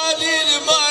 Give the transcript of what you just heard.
I need dalil more.